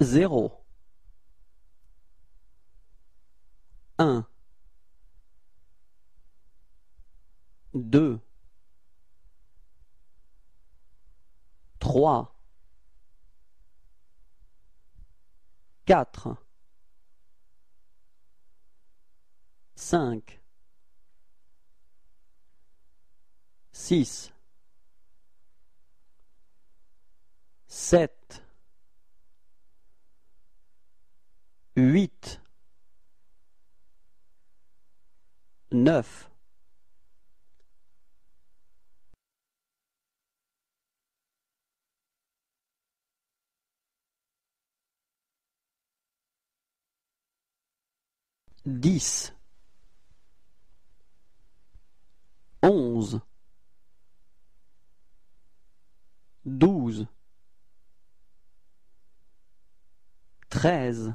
zéro, un, deux, trois, quatre, cinq, six, sept, huit, neuf, dix, onze, douze, treize,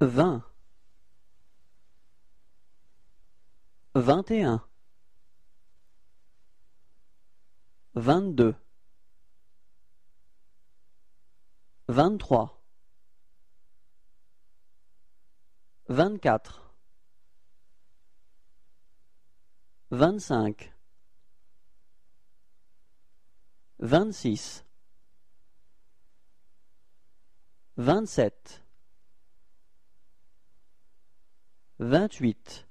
vingt, vingt et un, vingt-deux, vingt-trois, vingt-quatre, vingt-cinq, vingt-six, vingt-sept, vingt-huit,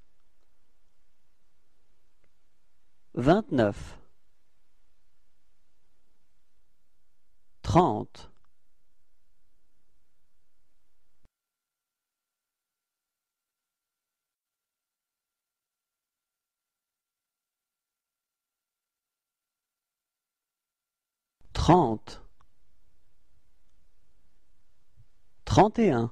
vingt-neuf, trente, trente, trente et un,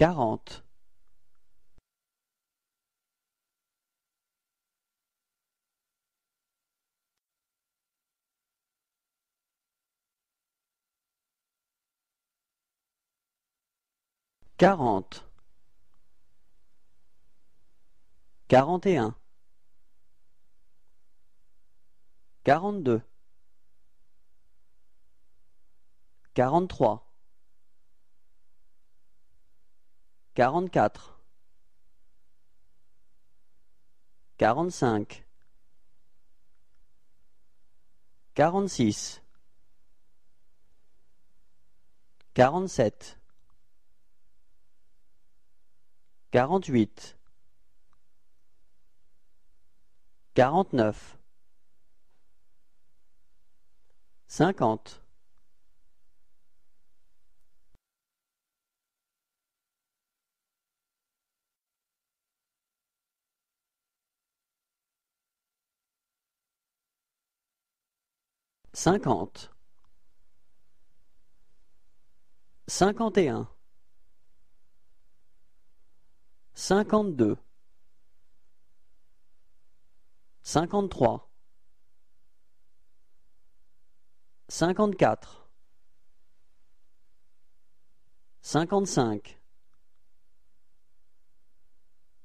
quarante, quarante, quarante et un, quarante-deux, quarante-trois, quarante-quatre, quarante-cinq, quarante-six, quarante-sept, quarante-huit, quarante-neuf, cinquante, cinquante, cinquante et un, cinquante-deux, cinquante-trois, cinquante-quatre, cinquante-cinq,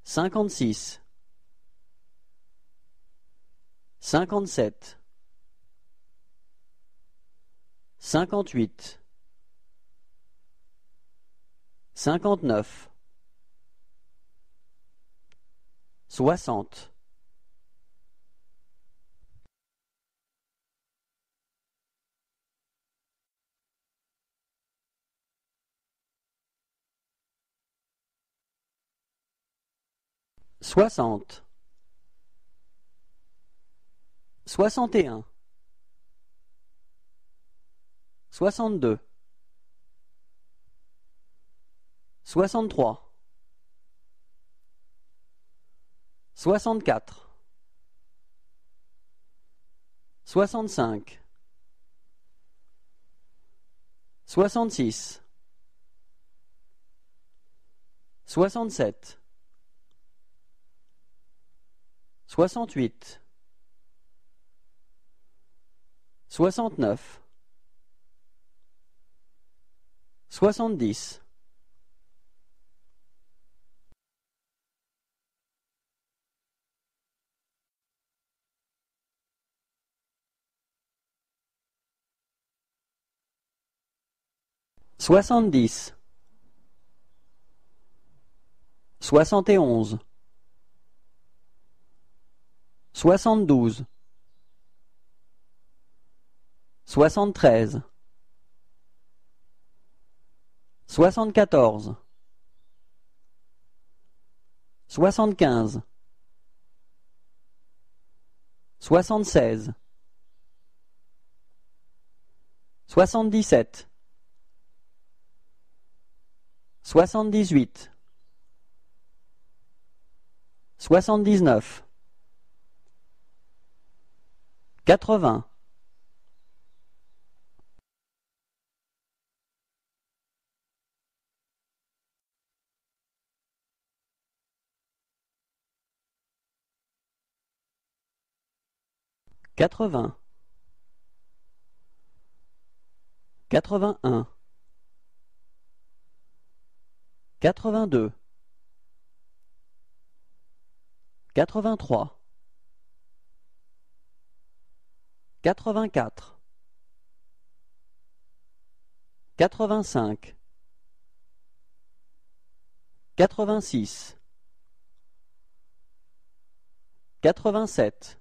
cinquante-six, cinquante-sept, cinquante-huit, cinquante-neuf, soixante, soixante, soixante et un, soixante-deux, soixante-trois, soixante-quatre, soixante-cinq, soixante-six, soixante-sept, soixante-huit, soixante-neuf, soixante-dix, soixante-dix, soixante et onze, soixante-douze, soixante-treize, soixante-quatorze, soixante-quinze, soixante-seize, soixante-dix-sept, soixante-dix-huit, soixante-dix-neuf, quatre-vingts, quatre-vingts, quatre-vingt-un, quatre-vingt-deux, quatre-vingt-trois, quatre-vingt-quatre, quatre-vingt-cinq, quatre-vingt-six, quatre-vingt-sept,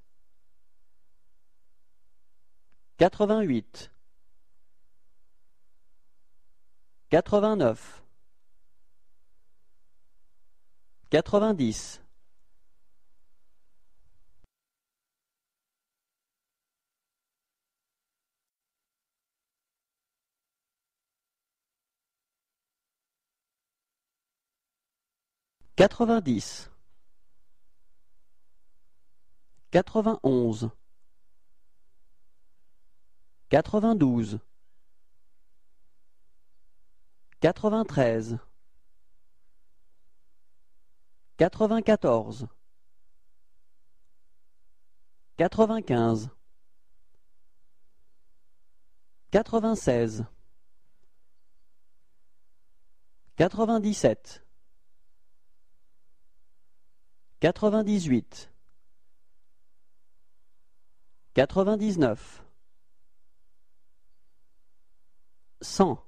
quatre-vingt-huit, quatre-vingt-neuf, quatre-vingt-dix, quatre-vingt-dix, quatre-vingt-onze, quatre-vingt-douze, quatre-vingt-treize, quatre-vingt-quatorze, quatre-vingt-quinze, quatre-vingt-seize, quatre-vingt-dix-sept, quatre-vingt-dix-huit, quatre-vingt-dix-neuf, cent